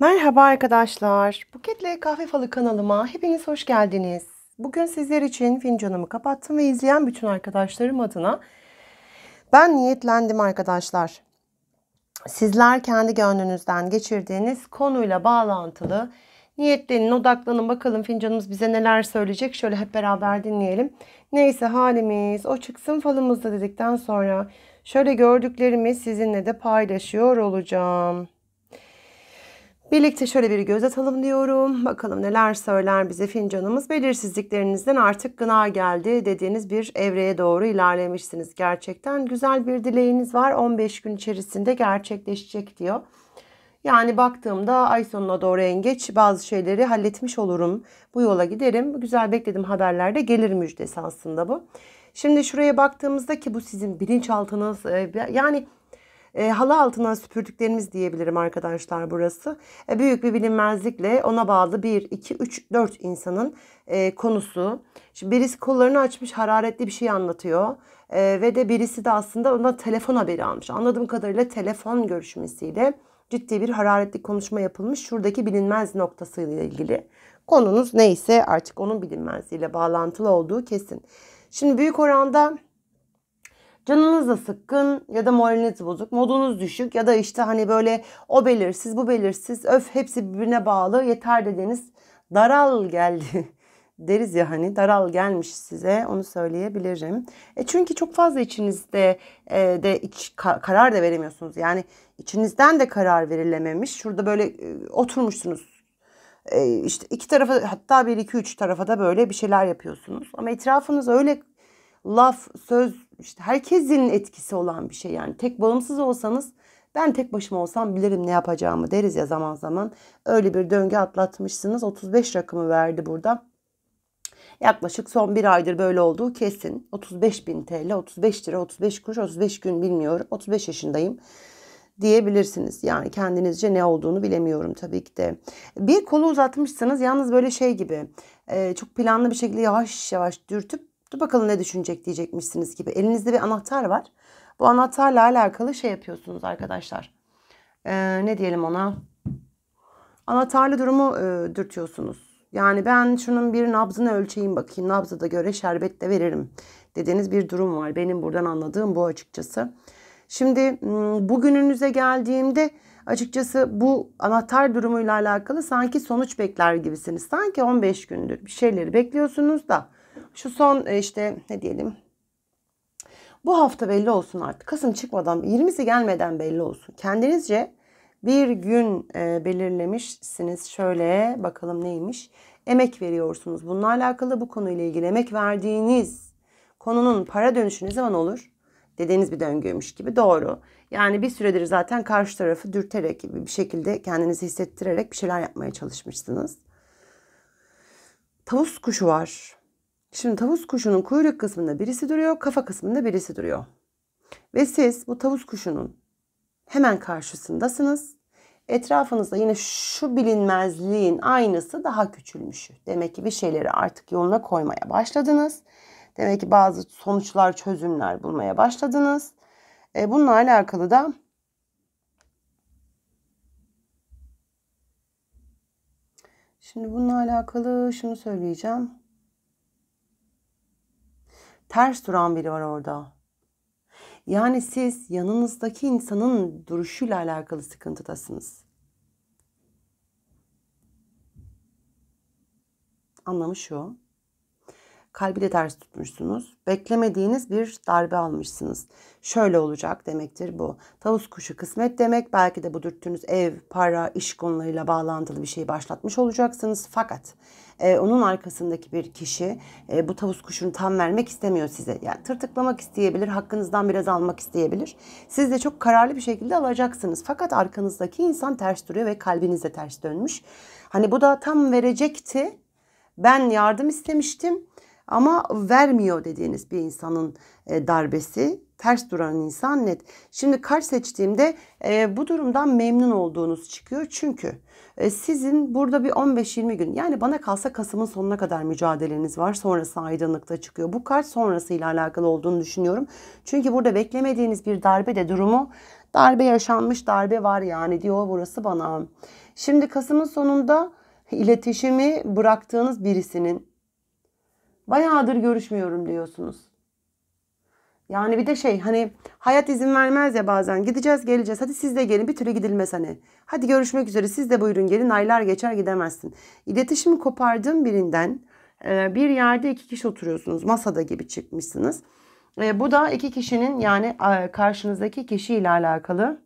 Merhaba arkadaşlar. Buketle Kahve Falı kanalıma hepiniz hoş geldiniz. Bugün sizler için fincanımı kapattım ve izleyen bütün arkadaşlarım adına ben niyetlendim arkadaşlar. Sizler kendi gönlünüzden geçirdiğiniz konuyla bağlantılı niyetlenin, odaklanın bakalım fincanımız bize neler söyleyecek. Şöyle hep beraber dinleyelim. Neyse halimiz o çıksın falımızda dedikten sonra şöyle gördüklerimi sizinle de paylaşıyor olacağım. Birlikte şöyle bir göz atalım diyorum. Bakalım neler söyler bize fincanımız. Belirsizliklerinizden artık gına geldi dediğiniz bir evreye doğru ilerlemişsiniz. Gerçekten güzel bir dileğiniz var. 15 gün içerisinde gerçekleşecek diyor. Yani baktığımda ay sonuna doğru en geç bazı şeyleri halletmiş olurum. Bu yola giderim. Güzel beklediğim haberlerde gelir müjdesi aslında bu. Şimdi şuraya baktığımızda ki bu sizin bilinçaltınız yani e, halı altına süpürdüklerimiz diyebilirim arkadaşlar burası. E, büyük bir bilinmezlikle ona bağlı 1, 2, 3, 4 insanın e, konusu. Şimdi birisi kollarını açmış hararetli bir şey anlatıyor. E, ve de birisi de aslında ondan telefon haberi almış. Anladığım kadarıyla telefon görüşmesiyle ciddi bir hararetli konuşma yapılmış. Şuradaki bilinmez noktasıyla ilgili. Konunuz neyse artık onun bilinmezliğiyle bağlantılı olduğu kesin. Şimdi büyük oranda Canınız da sıkkın ya da moraliniz bozuk, modunuz düşük ya da işte hani böyle o belirsiz, bu belirsiz, öf hepsi birbirine bağlı yeter dediğiniz daral geldi deriz ya hani daral gelmiş size onu söyleyebilirim. E çünkü çok fazla içinizde e, de iç ka, karar da veremiyorsunuz. Yani içinizden de karar verilememiş. Şurada böyle e, oturmuşsunuz. E, işte iki tarafa hatta bir iki üç tarafa da böyle bir şeyler yapıyorsunuz. Ama etrafınız öyle laf, söz işte herkesin etkisi olan bir şey yani. Tek bağımsız olsanız ben tek başıma olsam bilirim ne yapacağımı deriz ya zaman zaman. Öyle bir döngü atlatmışsınız. 35 rakamı verdi burada. Yaklaşık son bir aydır böyle olduğu kesin. 35 bin TL, 35 lira, 35 kuruş, 35 gün bilmiyorum. 35 yaşındayım diyebilirsiniz. Yani kendinizce ne olduğunu bilemiyorum tabii ki de. Bir kolu uzatmışsınız yalnız böyle şey gibi çok planlı bir şekilde yavaş yavaş dürtüp Dur bakalım ne düşünecek diyecekmişsiniz gibi. Elinizde bir anahtar var. Bu anahtarla alakalı şey yapıyorsunuz arkadaşlar. Ee, ne diyelim ona? Anahtarlı durumu e, dürtüyorsunuz. Yani ben şunun bir nabzını ölçeyim bakayım. Nabzı da göre şerbet de veririm. Dediğiniz bir durum var. Benim buradan anladığım bu açıkçası. Şimdi bugününüze geldiğimde açıkçası bu anahtar durumuyla alakalı sanki sonuç bekler gibisiniz. Sanki 15 gündür bir şeyleri bekliyorsunuz da şu son e, işte ne diyelim bu hafta belli olsun artık. Kasım çıkmadan 20'si gelmeden belli olsun. Kendinizce bir gün e, belirlemişsiniz. Şöyle bakalım neymiş. Emek veriyorsunuz. Bununla alakalı bu konuyla ilgili emek verdiğiniz konunun para dönüşü ne zaman olur? Dediğiniz bir döngüymüş gibi doğru. Yani bir süredir zaten karşı tarafı dürterek gibi bir şekilde kendinizi hissettirerek bir şeyler yapmaya çalışmışsınız. Tavus kuşu var. Şimdi tavus kuşunun kuyruk kısmında birisi duruyor, kafa kısmında birisi duruyor. Ve siz bu tavus kuşunun hemen karşısındasınız. Etrafınızda yine şu bilinmezliğin aynısı daha küçülmüşü. Demek ki bir şeyleri artık yoluna koymaya başladınız. Demek ki bazı sonuçlar, çözümler bulmaya başladınız. E, bununla alakalı da Şimdi bununla alakalı şunu söyleyeceğim. Ters duran biri var orada. Yani siz yanınızdaki insanın duruşuyla alakalı sıkıntıdasınız. Anlamı şu. Kalbi de ters tutmuşsunuz. Beklemediğiniz bir darbe almışsınız. Şöyle olacak demektir bu. Tavus kuşu kısmet demek. Belki de bu dürttüğünüz ev, para, iş konularıyla bağlantılı bir şey başlatmış olacaksınız. Fakat e, onun arkasındaki bir kişi e, bu tavus kuşunu tam vermek istemiyor size. Yani tırtıklamak isteyebilir, hakkınızdan biraz almak isteyebilir. Siz de çok kararlı bir şekilde alacaksınız. Fakat arkanızdaki insan ters duruyor ve kalbiniz de ters dönmüş. Hani bu da tam verecekti. Ben yardım istemiştim ama vermiyor dediğiniz bir insanın e, darbesi ters duran insan net. Şimdi kart seçtiğimde e, bu durumdan memnun olduğunuz çıkıyor. Çünkü e, sizin burada bir 15-20 gün yani bana kalsa Kasım'ın sonuna kadar mücadeleniz var. Sonrası aydınlıkta çıkıyor. Bu kart sonrasıyla alakalı olduğunu düşünüyorum. Çünkü burada beklemediğiniz bir darbe de durumu Darbe yaşanmış, darbe var yani diyor burası bana. Şimdi Kasım'ın sonunda iletişimi bıraktığınız birisinin bayağıdır görüşmüyorum diyorsunuz. Yani bir de şey hani hayat izin vermez ya bazen gideceğiz geleceğiz hadi siz de gelin bir türlü gidilmez hani. Hadi görüşmek üzere siz de buyurun gelin aylar geçer gidemezsin. İletişimi kopardığım birinden e, bir yerde iki kişi oturuyorsunuz masada gibi çıkmışsınız. E, bu da iki kişinin yani e, karşınızdaki kişiyle alakalı.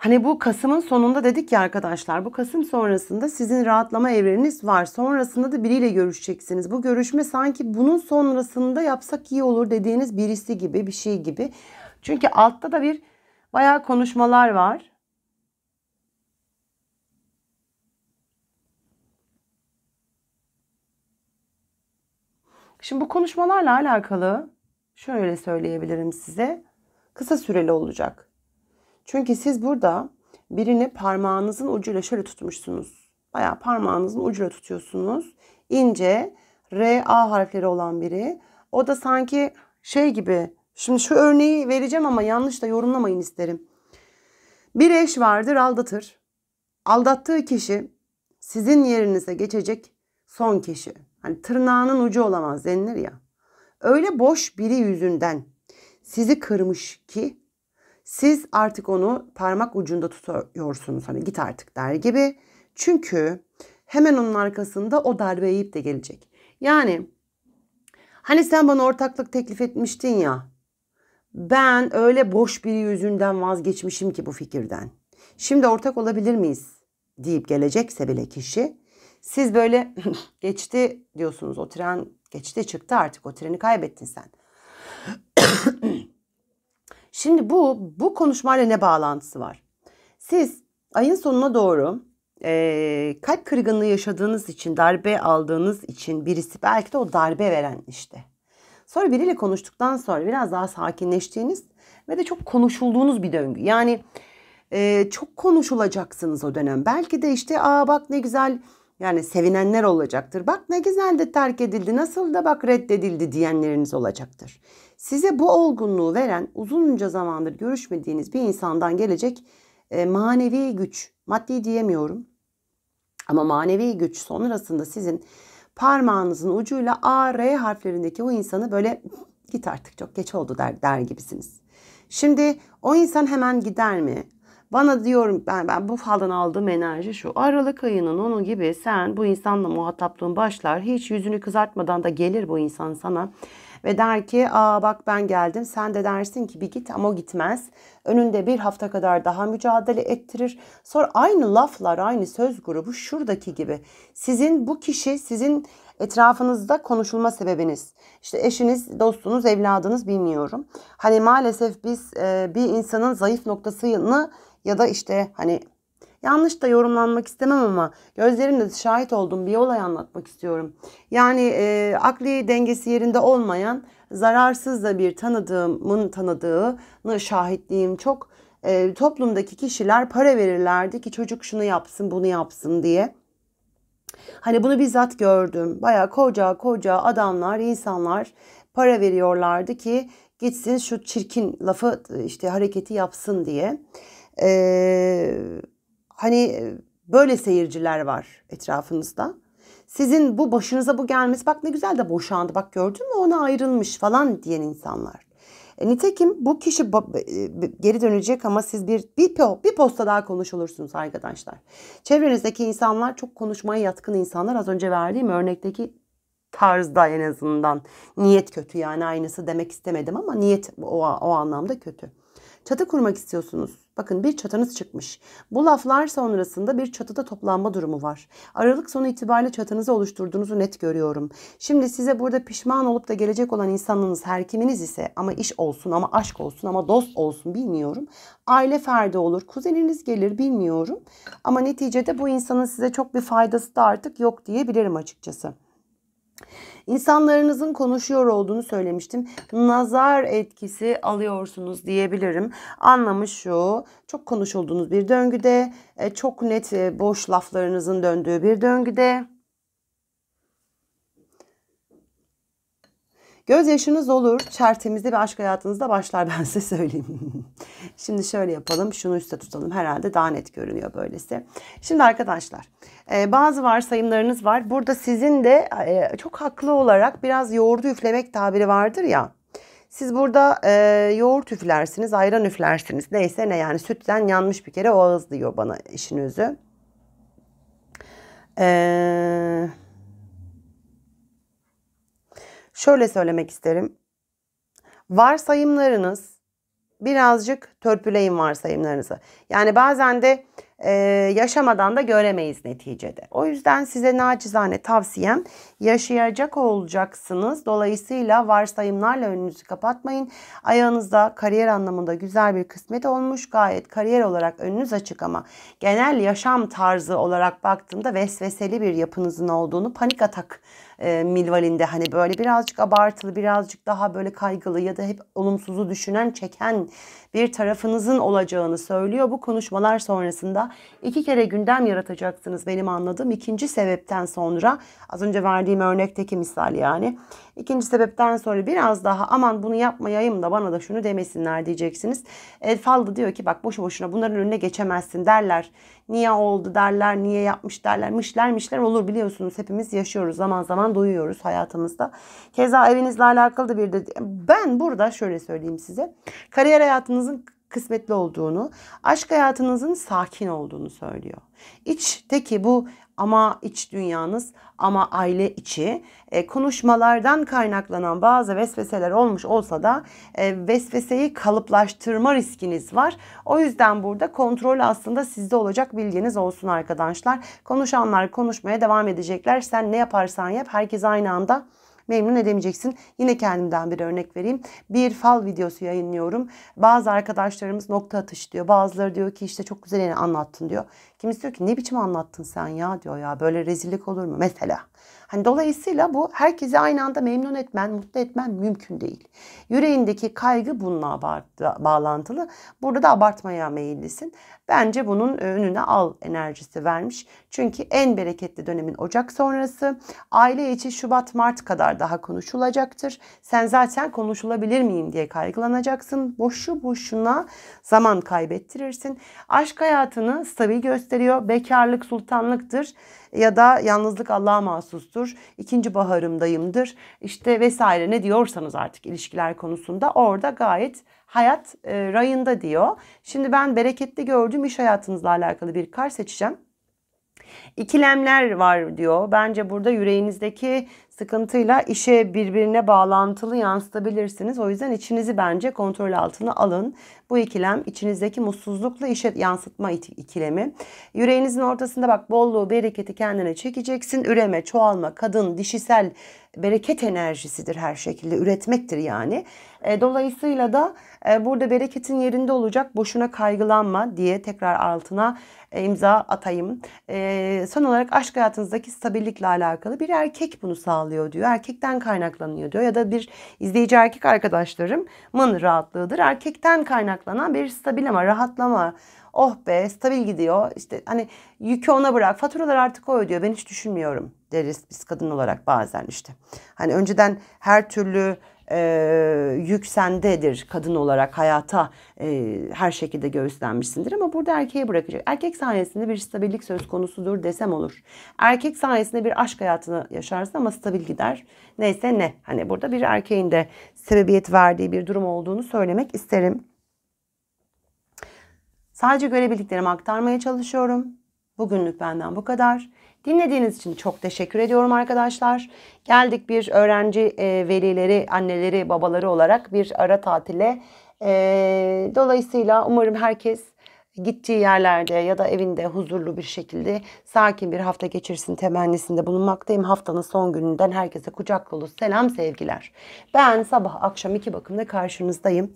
Hani bu Kasım'ın sonunda dedik ya arkadaşlar bu Kasım sonrasında sizin rahatlama evreniniz var. Sonrasında da biriyle görüşeceksiniz. Bu görüşme sanki bunun sonrasında yapsak iyi olur dediğiniz birisi gibi bir şey gibi. Çünkü altta da bir bayağı konuşmalar var. Şimdi bu konuşmalarla alakalı şöyle söyleyebilirim size. Kısa süreli olacak. Çünkü siz burada birini parmağınızın ucuyla şöyle tutmuşsunuz. Bayağı parmağınızın ucuyla tutuyorsunuz. İnce R, A harfleri olan biri. O da sanki şey gibi. Şimdi şu örneği vereceğim ama yanlış da yorumlamayın isterim. Bir eş vardır aldatır. Aldattığı kişi sizin yerinize geçecek son kişi. Hani tırnağının ucu olamaz denilir ya. Öyle boş biri yüzünden sizi kırmış ki siz artık onu parmak ucunda tutuyorsunuz. Hani git artık der gibi. Çünkü hemen onun arkasında o darbe yiyip de gelecek. Yani hani sen bana ortaklık teklif etmiştin ya. Ben öyle boş bir yüzünden vazgeçmişim ki bu fikirden. Şimdi ortak olabilir miyiz deyip gelecekse bile kişi siz böyle geçti diyorsunuz o tren geçti çıktı artık o treni kaybettin sen. Şimdi bu bu konuşmayla ne bağlantısı var? Siz ayın sonuna doğru e, kalp kırgınlığı yaşadığınız için, darbe aldığınız için birisi belki de o darbe veren işte. Sonra biriyle konuştuktan sonra biraz daha sakinleştiğiniz ve de çok konuşulduğunuz bir döngü. Yani e, çok konuşulacaksınız o dönem. Belki de işte aa bak ne güzel yani sevinenler olacaktır. Bak ne güzel de terk edildi, nasıl da bak reddedildi diyenleriniz olacaktır. Size bu olgunluğu veren uzunca zamandır görüşmediğiniz bir insandan gelecek e, manevi güç. Maddi diyemiyorum. Ama manevi güç sonrasında sizin parmağınızın ucuyla A, R harflerindeki o insanı böyle git artık çok geç oldu der, der gibisiniz. Şimdi o insan hemen gider mi? Bana diyorum ben, ben bu faldan aldığım enerji şu. Aralık ayının onu gibi sen bu insanla muhataplığın başlar. Hiç yüzünü kızartmadan da gelir bu insan sana. Ve der ki aa bak ben geldim sen de dersin ki bir git ama o gitmez. Önünde bir hafta kadar daha mücadele ettirir. Sonra aynı laflar aynı söz grubu şuradaki gibi. Sizin bu kişi sizin etrafınızda konuşulma sebebiniz. İşte eşiniz, dostunuz, evladınız bilmiyorum. Hani maalesef biz e, bir insanın zayıf noktasını ya da işte hani yanlış da yorumlanmak istemem ama gözlerimle şahit olduğum bir olay anlatmak istiyorum. Yani e, akli dengesi yerinde olmayan zararsız da bir tanıdığımın tanıdığını şahitliğim çok. E, toplumdaki kişiler para verirlerdi ki çocuk şunu yapsın bunu yapsın diye. Hani bunu bizzat gördüm. Baya koca koca adamlar, insanlar para veriyorlardı ki gitsin şu çirkin lafı işte hareketi yapsın diye. Ee, hani böyle seyirciler var etrafınızda. Sizin bu başınıza bu gelmesi bak ne güzel de boşandı bak gördün mü ona ayrılmış falan diyen insanlar. E, nitekim bu kişi e, geri dönecek ama siz bir, bir, bir posta daha konuşulursunuz arkadaşlar. Çevrenizdeki insanlar çok konuşmaya yatkın insanlar. Az önce verdiğim örnekteki tarzda en azından niyet kötü yani aynısı demek istemedim ama niyet o, o anlamda kötü. Çatı kurmak istiyorsunuz. Bakın bir çatınız çıkmış. Bu laflar sonrasında bir çatıda toplanma durumu var. Aralık sonu itibariyle çatınızı oluşturduğunuzu net görüyorum. Şimdi size burada pişman olup da gelecek olan insanınız her kiminiz ise ama iş olsun ama aşk olsun ama dost olsun bilmiyorum. Aile ferdi olur, kuzeniniz gelir bilmiyorum. Ama neticede bu insanın size çok bir faydası da artık yok diyebilirim açıkçası. İnsanlarınızın konuşuyor olduğunu söylemiştim. Nazar etkisi alıyorsunuz diyebilirim. Anlamı şu. Çok konuşulduğunuz bir döngüde, e, çok net e, boş laflarınızın döndüğü bir döngüde Gözyaşınız olur. Tertemizde bir aşk hayatınızda başlar ben size söyleyeyim. Şimdi şöyle yapalım. Şunu üstte tutalım. Herhalde daha net görünüyor böylesi. Şimdi arkadaşlar e, bazı varsayımlarınız var. Burada sizin de e, çok haklı olarak biraz yoğurdu üflemek tabiri vardır ya. Siz burada e, yoğurt üflersiniz, ayran üflersiniz. Neyse ne yani sütten yanmış bir kere o ağız diyor bana işin özü. Eee... Şöyle söylemek isterim. Varsayımlarınız birazcık törpüleyin varsayımlarınızı. Yani bazen de e, yaşamadan da göremeyiz neticede. O yüzden size nacizane tavsiyem yaşayacak olacaksınız. Dolayısıyla varsayımlarla önünüzü kapatmayın. Ayağınızda kariyer anlamında güzel bir kısmet olmuş. Gayet kariyer olarak önünüz açık ama genel yaşam tarzı olarak baktığımda vesveseli bir yapınızın olduğunu panik atak e, milvalinde hani böyle birazcık abartılı, birazcık daha böyle kaygılı ya da hep olumsuzu düşünen, çeken bir tarafınızın olacağını söylüyor. Bu konuşmalar sonrasında iki kere gündem yaratacaksınız benim anladığım ikinci sebepten sonra az önce verdiğim örnekteki misal yani ikinci sebepten sonra biraz daha aman bunu yapmayayım da bana da şunu demesinler diyeceksiniz. El Faldı diyor ki bak boşu boşuna bunların önüne geçemezsin derler. Niye oldu derler, niye yapmış derler. Mışlar mişler olur biliyorsunuz. Hepimiz yaşıyoruz. Zaman zaman duyuyoruz hayatımızda. Keza evinizle alakalı da bir de ben burada şöyle söyleyeyim size. Kariyer hayatınızın kısmetli olduğunu, aşk hayatınızın sakin olduğunu söylüyor. İçteki bu ama iç dünyanız ama aile içi e, konuşmalardan kaynaklanan bazı vesveseler olmuş olsa da e, vesveseyi kalıplaştırma riskiniz var. O yüzden burada kontrol aslında sizde olacak bilginiz olsun arkadaşlar. Konuşanlar konuşmaya devam edecekler. Sen ne yaparsan yap herkes aynı anda memnun edemeyeceksin. Yine kendimden bir örnek vereyim. Bir fal videosu yayınlıyorum. Bazı arkadaşlarımız nokta atış diyor. Bazıları diyor ki işte çok güzel anlattın diyor. Kimisi diyor ki ne biçim anlattın sen ya diyor ya böyle rezillik olur mu mesela. Hani dolayısıyla bu herkesi aynı anda memnun etmen, mutlu etmen mümkün değil. Yüreğindeki kaygı bununla bağlantılı. Burada da abartmaya meyillisin. Bence bunun önüne al enerjisi vermiş. Çünkü en bereketli dönemin Ocak sonrası. Aile içi Şubat Mart kadar daha konuşulacaktır. Sen zaten konuşulabilir miyim diye kaygılanacaksın. Boşu boşuna zaman kaybettirirsin. Aşk hayatını stabil gösteriyor. Bekarlık sultanlıktır ya da yalnızlık Allah'a mahsustur. İkinci baharımdayımdır. İşte vesaire ne diyorsanız artık ilişkiler konusunda orada gayet hayat e, rayında diyor. Şimdi ben bereketli gördüğüm iş hayatınızla alakalı bir kar seçeceğim. İkilemler var diyor. Bence burada yüreğinizdeki sıkıntıyla işe birbirine bağlantılı yansıtabilirsiniz. O yüzden içinizi bence kontrol altına alın. Bu ikilem içinizdeki mutsuzlukla işe yansıtma ikilemi. Yüreğinizin ortasında bak bolluğu, bereketi kendine çekeceksin. Üreme, çoğalma, kadın, dişisel bereket enerjisidir her şekilde. Üretmektir yani. E, dolayısıyla da e, burada bereketin yerinde olacak. Boşuna kaygılanma diye tekrar altına e, imza atayım. Son olarak aşk hayatınızdaki stabillikle alakalı bir erkek bunu sağlıyor diyor. Erkekten kaynaklanıyor diyor. Ya da bir izleyici erkek arkadaşlarımın rahatlığıdır. Erkekten kaynaklanan bir stabil ama rahatlama oh be stabil gidiyor. İşte hani yükü ona bırak. Faturalar artık o ödüyor. Ben hiç düşünmüyorum deriz biz kadın olarak bazen işte. Hani önceden her türlü e, yük sendedir kadın olarak hayata e, her şekilde göğüslenmişsindir ama burada erkeğe bırakacak. Erkek sayesinde bir stabillik söz konusudur desem olur. Erkek sayesinde bir aşk hayatını yaşarsın ama stabil gider. Neyse ne. Hani burada bir erkeğin de sebebiyet verdiği bir durum olduğunu söylemek isterim. Sadece görebildiklerimi aktarmaya çalışıyorum. Bugünlük benden bu kadar. Dinlediğiniz için çok teşekkür ediyorum arkadaşlar. Geldik bir öğrenci e, velileri, anneleri, babaları olarak bir ara tatile. E, dolayısıyla umarım herkes gittiği yerlerde ya da evinde huzurlu bir şekilde sakin bir hafta geçirsin temennisinde bulunmaktayım. Haftanın son gününden herkese kucak dolu selam sevgiler. Ben sabah akşam iki bakımda karşınızdayım.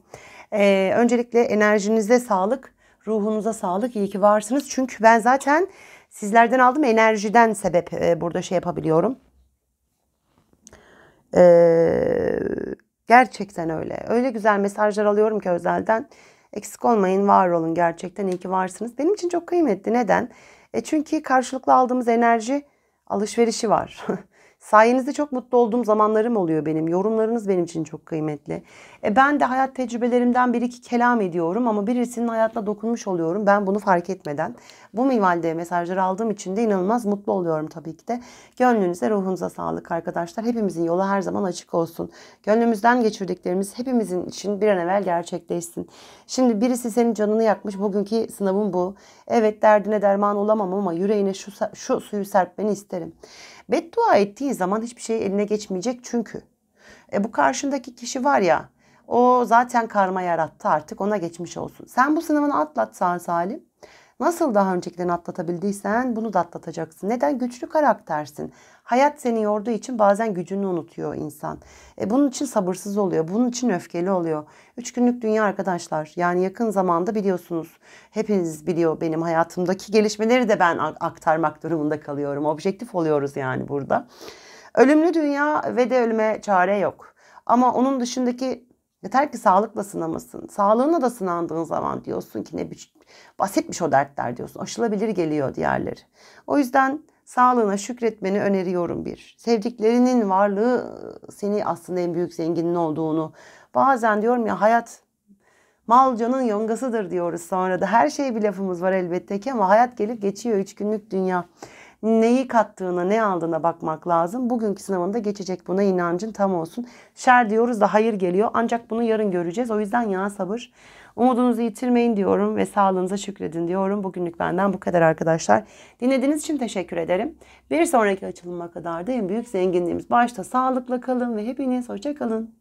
Ee, öncelikle enerjinize sağlık, ruhunuza sağlık. İyi ki varsınız. Çünkü ben zaten Sizlerden aldığım enerjiden sebep e, burada şey yapabiliyorum. Ee, gerçekten öyle. Öyle güzel mesajlar alıyorum ki özelden. Eksik olmayın, var olun gerçekten. iyi ki varsınız. Benim için çok kıymetli. Neden? E çünkü karşılıklı aldığımız enerji alışverişi var. Sayenizde çok mutlu olduğum zamanlarım oluyor benim. Yorumlarınız benim için çok kıymetli. E ben de hayat tecrübelerimden bir iki kelam ediyorum ama birisinin hayatına dokunmuş oluyorum. Ben bunu fark etmeden. Bu minvalde mesajları aldığım için de inanılmaz mutlu oluyorum tabii ki de. Gönlünüze, ruhunuza sağlık arkadaşlar. Hepimizin yolu her zaman açık olsun. Gönlümüzden geçirdiklerimiz hepimizin için bir an evvel gerçekleşsin. Şimdi birisi senin canını yakmış. Bugünkü sınavım bu. Evet derdine derman olamam ama yüreğine şu, şu suyu serpmeni isterim. Beddua ettiği zaman hiçbir şey eline geçmeyecek çünkü. E bu karşındaki kişi var ya o zaten karma yarattı artık ona geçmiş olsun. Sen bu sınavını atlat sağ salim. Nasıl daha öncekilerini atlatabildiysen bunu da atlatacaksın. Neden? Güçlü karaktersin. Hayat seni yorduğu için bazen gücünü unutuyor insan. E bunun için sabırsız oluyor. Bunun için öfkeli oluyor. Üç günlük dünya arkadaşlar. Yani yakın zamanda biliyorsunuz. Hepiniz biliyor benim hayatımdaki gelişmeleri de ben aktarmak durumunda kalıyorum. Objektif oluyoruz yani burada. Ölümlü dünya ve de ölüme çare yok. Ama onun dışındaki yeter ki sağlıkla sınamasın. Sağlığına da sınandığın zaman diyorsun ki ne biçim basitmiş o dertler diyorsun. Aşılabilir geliyor diğerleri. O yüzden sağlığına şükretmeni öneriyorum bir. Sevdiklerinin varlığı seni aslında en büyük zenginin olduğunu. Bazen diyorum ya hayat mal canın yongasıdır diyoruz sonra da. Her şey bir lafımız var elbette ki ama hayat gelip geçiyor. Üç günlük dünya. Neyi kattığına, ne aldığına bakmak lazım. Bugünkü sınavında geçecek buna inancın tam olsun. Şer diyoruz da hayır geliyor. Ancak bunu yarın göreceğiz. O yüzden ya sabır. Umudunuzu yitirmeyin diyorum ve sağlığınıza şükredin diyorum. Bugünlük benden bu kadar arkadaşlar. Dinlediğiniz için teşekkür ederim. Bir sonraki açılıma kadar da en büyük zenginliğimiz. Başta sağlıkla kalın ve hepiniz hoşça kalın.